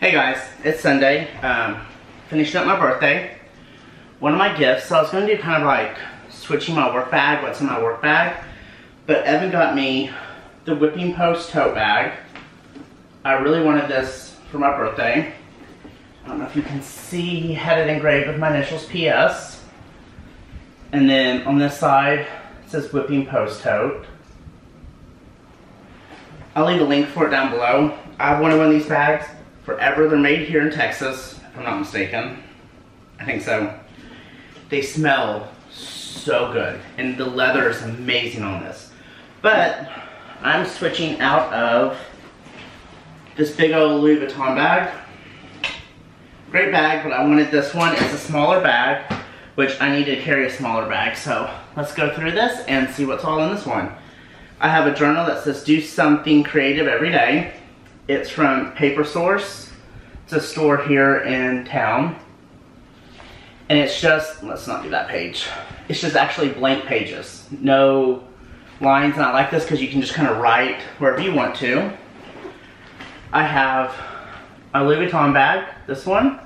Hey guys, it's Sunday. Um, finishing up my birthday. One of my gifts, so I was going to do kind of like switching my work bag, what's in my work bag. But Evan got me the Whipping Post tote bag. I really wanted this for my birthday. I don't know if you can see, he had it engraved with my initials PS. And then on this side, it says Whipping Post Tote. I'll leave a link for it down below. I've wanted one of these bags forever. They're made here in Texas, if I'm not mistaken. I think so. They smell so good. And the leather is amazing on this. But I'm switching out of this big old Louis Vuitton bag. Great bag, but I wanted this one. It's a smaller bag, which I need to carry a smaller bag. So let's go through this and see what's all in this one. I have a journal that says do something creative every day. It's from Paper Source. It's a store here in town. And it's just, let's not do that page. It's just actually blank pages. No lines, and I like this because you can just kind of write wherever you want to. I have a Louis Vuitton bag, this one.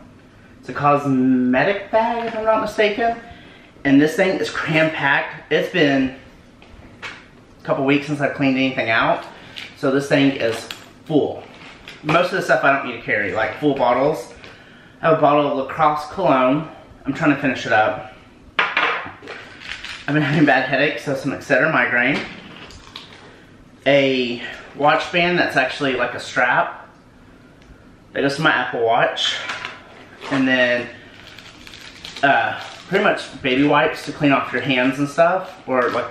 It's a cosmetic bag, if I'm not mistaken. And this thing is cram-packed. It's been a couple weeks since I've cleaned anything out. So this thing is full. Most of the stuff I don't need to carry, like full bottles. I have a bottle of Lacoste cologne. I'm trying to finish it up. I've been having bad headaches, so some Excedrin migraine. A watch band that's actually like a strap. That goes to my Apple Watch. And then uh, pretty much baby wipes to clean off your hands and stuff. Or like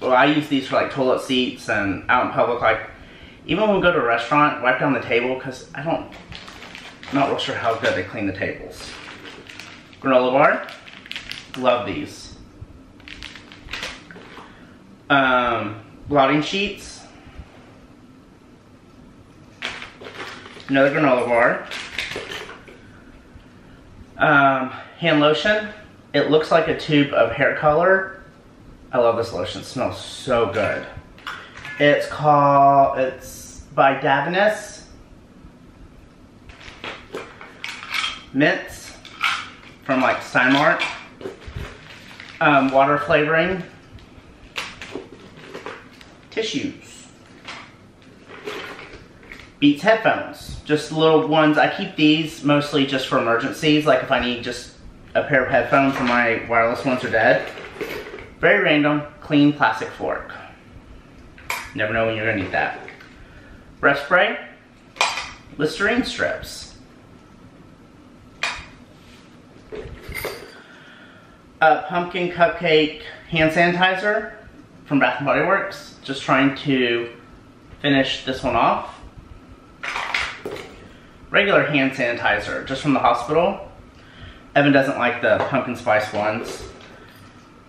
well, I use these for like toilet seats and out in public. Like, even when we go to a restaurant, wipe down the table because I don't, I'm not real sure how good they clean the tables. Granola bar, love these. Um, blotting sheets. Another granola bar. Um, hand lotion. It looks like a tube of hair color I love this lotion. It smells so good. It's called, it's by Davines. Mints from like Steinmart. Um, water flavoring. Tissues. Beats headphones. Just little ones. I keep these mostly just for emergencies. Like if I need just a pair of headphones and my wireless ones are dead. Very random, clean plastic fork. Never know when you're gonna need that. Breath spray, Listerine strips. A pumpkin cupcake hand sanitizer from Bath & Body Works. Just trying to finish this one off. Regular hand sanitizer, just from the hospital. Evan doesn't like the pumpkin spice ones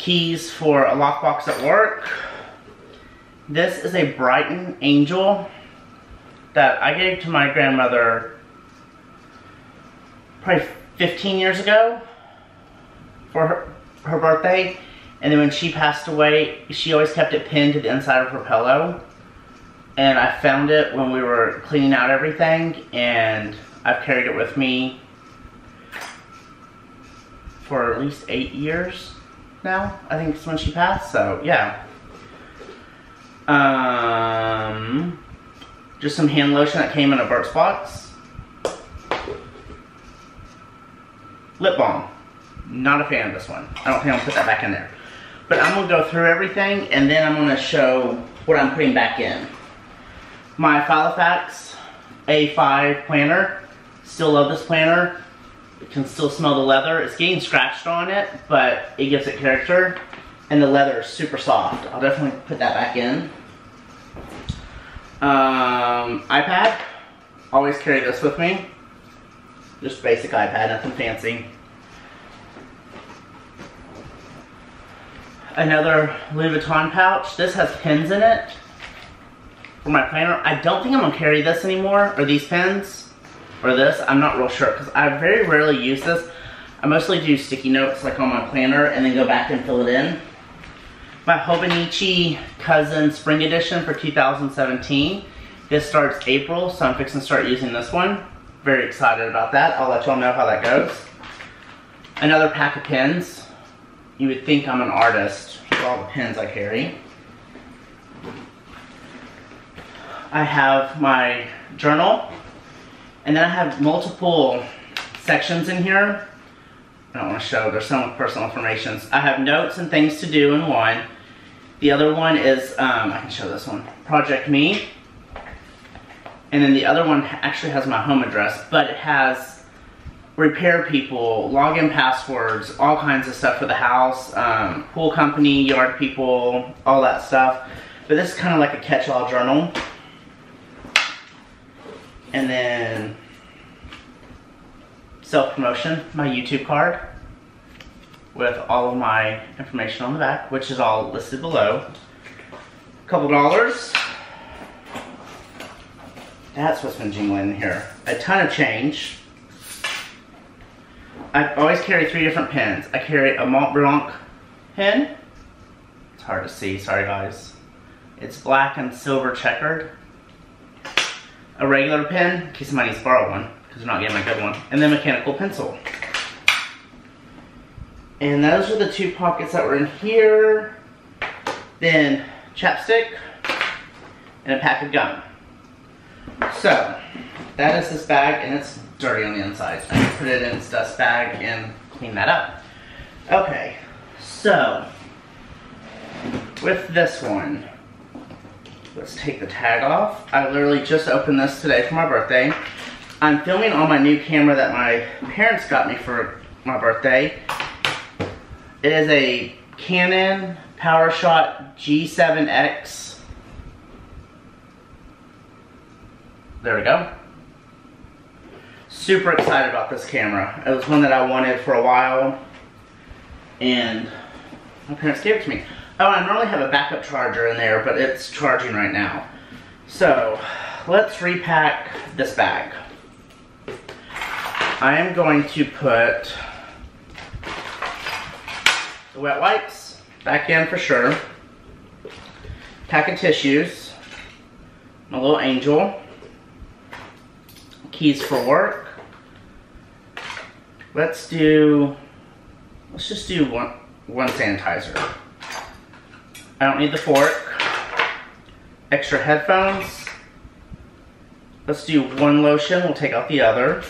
keys for a lockbox at work. This is a Brighton Angel that I gave to my grandmother probably 15 years ago for her, her birthday. And then when she passed away, she always kept it pinned to the inside of her pillow. And I found it when we were cleaning out everything and I've carried it with me for at least eight years now. I think it's when she passed, so yeah. Um, just some hand lotion that came in a Burt's box. Lip balm. Not a fan of this one. I don't think I'll put that back in there. But I'm going to go through everything and then I'm going to show what I'm putting back in. My Filofax A5 planner. Still love this planner It can still smell the leather. It's getting scratched on it, but it gives it character. And the leather is super soft. I'll definitely put that back in. Um, iPad. Always carry this with me. Just basic iPad, nothing fancy. Another Louis Vuitton pouch. This has pins in it for my planner. I don't think I'm gonna carry this anymore, or these pins or this. I'm not real sure because I very rarely use this. I mostly do sticky notes like on my planner and then go back and fill it in. My Hobonichi Cousin Spring Edition for 2017. This starts April, so I'm fixing to start using this one. very excited about that. I'll let y'all know how that goes. Another pack of pins. You would think I'm an artist for all the pins I carry. I have my journal, and then I have multiple sections in here. I don't want to show, there's some personal information. I have notes and things to do in one. The other one is, um, I can show this one, Project Me. And then the other one actually has my home address, but it has repair people, login passwords, all kinds of stuff for the house, um, pool company, yard people, all that stuff. But this is kind of like a catch-all journal. And then self-promotion, my YouTube card with all of my information on the back, which is all listed below. A couple dollars. That's what's been jingling in here. A ton of change. I always carry three different pens. I carry a Mont Blanc pen. It's hard to see, sorry guys. It's black and silver checkered a regular pen, in case to borrow one, because they're not getting a good one, and then mechanical pencil. And those are the two pockets that were in here. Then chapstick and a pack of gum. So, that is this bag, and it's dirty on the inside. I put it in its dust bag and clean that up. Okay, so, with this one, Let's take the tag off. I literally just opened this today for my birthday. I'm filming on my new camera that my parents got me for my birthday. It is a Canon PowerShot G7X. There we go. Super excited about this camera. It was one that I wanted for a while and my parents gave it to me. Oh, I normally have a backup charger in there, but it's charging right now. So, let's repack this bag. I am going to put the wet wipes back in for sure. Pack of tissues. My little angel. Keys for work. Let's do, let's just do one, one sanitizer. I don't need the fork. Extra headphones. Let's do one lotion, we'll take out the other.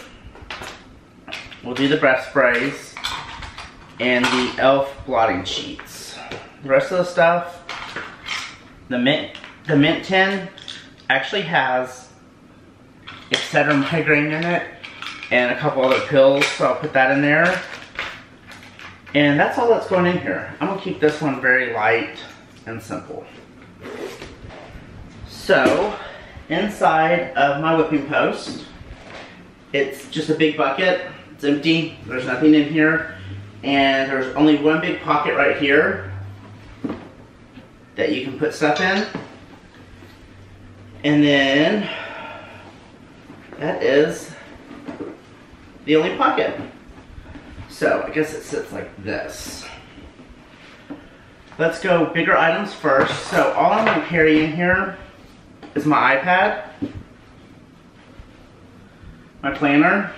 We'll do the breath sprays and the e.l.f. blotting sheets. The rest of the stuff, the mint, the mint tin actually has Excedrin migraine in it and a couple other pills, so I'll put that in there. And that's all that's going in here. I'm gonna keep this one very light and simple. So, inside of my whipping post, it's just a big bucket. It's empty. There's nothing in here. And there's only one big pocket right here that you can put stuff in. And then that is the only pocket. So I guess it sits like this. Let's go bigger items first. So all I'm gonna carry in here is my iPad, my planner.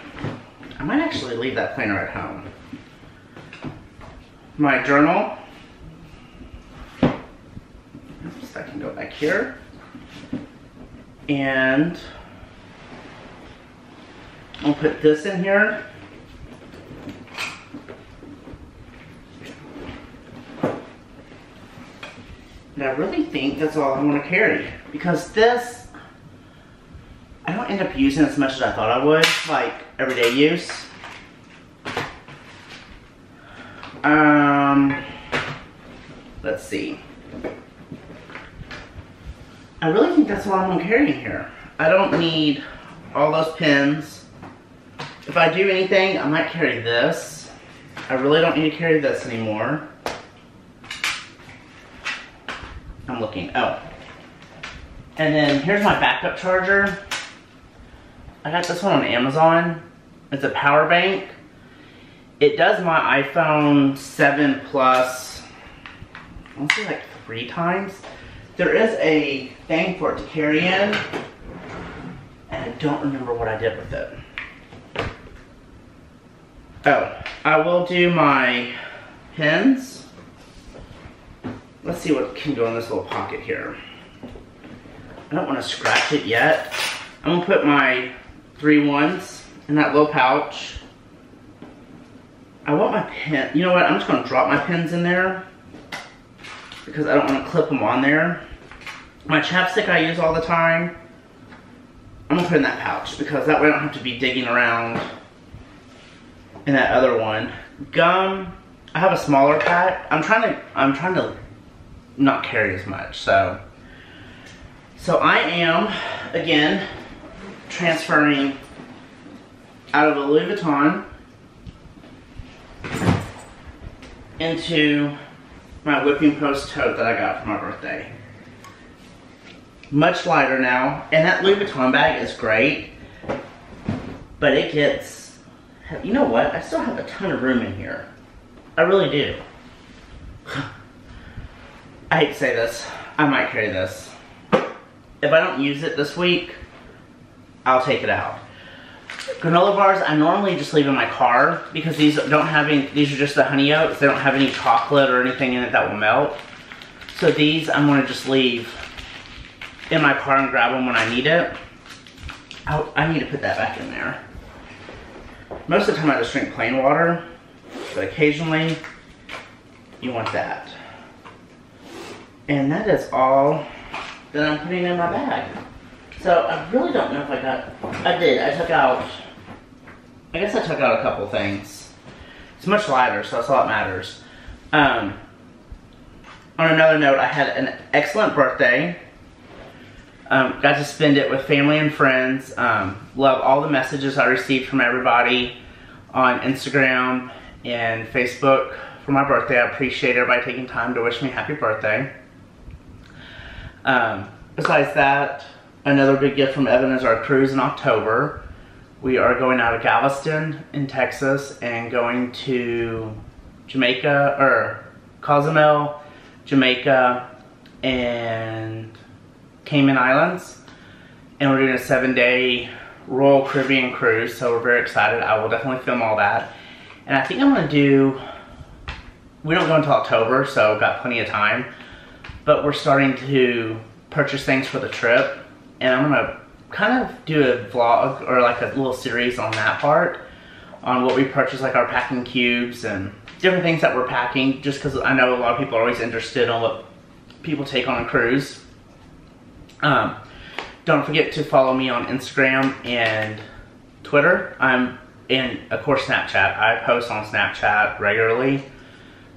I might actually leave that planner at home. My journal. I can go back here. And I'll put this in here. And I really think that's all I want to carry. Because this, don't end up using as much as I thought I would, like everyday use. Um, let's see. I really think that's all I'm gonna carry here. I don't need all those pins. If I do anything, I might carry this. I really don't need to carry this anymore. I'm looking. Oh. And then here's my backup charger. I got this one on Amazon. It's a power bank. It does my iPhone 7 Plus, I want to say like three times. There is a thing for it to carry in, and I don't remember what I did with it. Oh, I will do my pins. Let's see what can go in this little pocket here. I don't want to scratch it yet. I'm gonna put my three ones in that little pouch. I want my pen, you know what, I'm just gonna drop my pens in there because I don't want to clip them on there. My chapstick I use all the time, I'm gonna put in that pouch because that way I don't have to be digging around in that other one. Gum, I have a smaller pack. I'm trying to, I'm trying to not carry as much, so. So I am, again, transferring out of a Louis Vuitton into my whipping post tote that I got for my birthday. Much lighter now, and that Louis Vuitton bag is great, but it gets, you know what, I still have a ton of room in here. I really do. I hate to say this, I might carry this. If I don't use it this week, I'll take it out. Granola bars, I normally just leave in my car because these don't have any, these are just the honey oats. They don't have any chocolate or anything in it that will melt. So these I'm gonna just leave in my car and grab them when I need it. I, I need to put that back in there. Most of the time I just drink plain water, but occasionally you want that. And that is all that I'm putting in my bag. So I really don't know if I got, I did, I took out, I guess I took out a couple things. It's much lighter, so that's all that matters. Um, on another note, I had an excellent birthday. Um, got to spend it with family and friends. Um, love all the messages I received from everybody on Instagram and Facebook for my birthday. I appreciate everybody taking time to wish me happy birthday. Um, besides that, Another big gift from Evan is our cruise in October. We are going out of Galveston in Texas and going to Jamaica, or Cozumel, Jamaica, and Cayman Islands. And we're doing a seven day Royal Caribbean cruise, so we're very excited. I will definitely film all that. And I think I'm gonna do, we don't go until October, so got plenty of time. But we're starting to purchase things for the trip and I'm gonna kind of do a vlog or like a little series on that part on what we purchased like our packing cubes and different things that we're packing just because I know a lot of people are always interested on what people take on a cruise. Um, don't forget to follow me on Instagram and Twitter. I'm and of course Snapchat. I post on Snapchat regularly.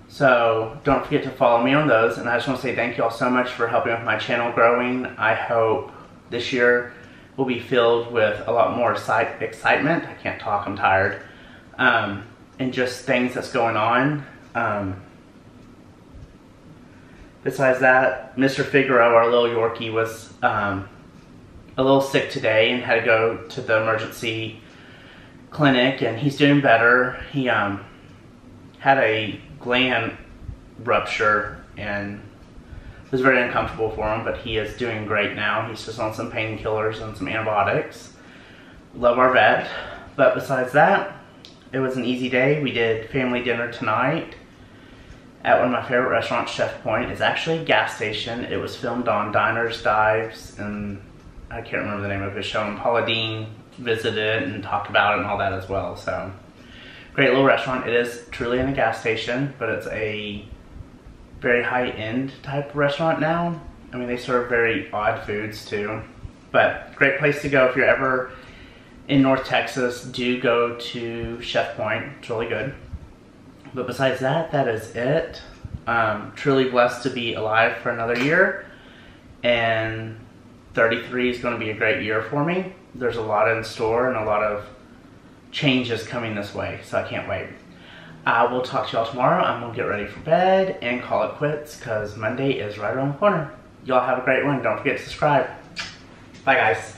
So don't forget to follow me on those. And I just want to say thank you all so much for helping with my channel growing. I hope this year will be filled with a lot more excitement. I can't talk, I'm tired. Um, and just things that's going on. Um, besides that, Mr. Figaro, our little Yorkie, was um, a little sick today and had to go to the emergency clinic and he's doing better. He um, had a gland rupture and it was very uncomfortable for him, but he is doing great now. He's just on some painkillers and some antibiotics. Love our vet. But besides that, it was an easy day. We did family dinner tonight at one of my favorite restaurants, Chef Point. It's actually a gas station. It was filmed on Diners, Dives, and I can't remember the name of his show. And Paula Deen visited and talked about it and all that as well. So, great little restaurant. It is truly in a gas station, but it's a very high-end type restaurant now. I mean, they serve very odd foods too. But great place to go if you're ever in North Texas. Do go to Chef Point. It's really good. But besides that, that is it. Um, truly blessed to be alive for another year. And 33 is going to be a great year for me. There's a lot in store and a lot of changes coming this way, so I can't wait. I will talk to y'all tomorrow. I'm going to get ready for bed and call it quits because Monday is right around the corner. Y'all have a great one. Don't forget to subscribe. Bye, guys.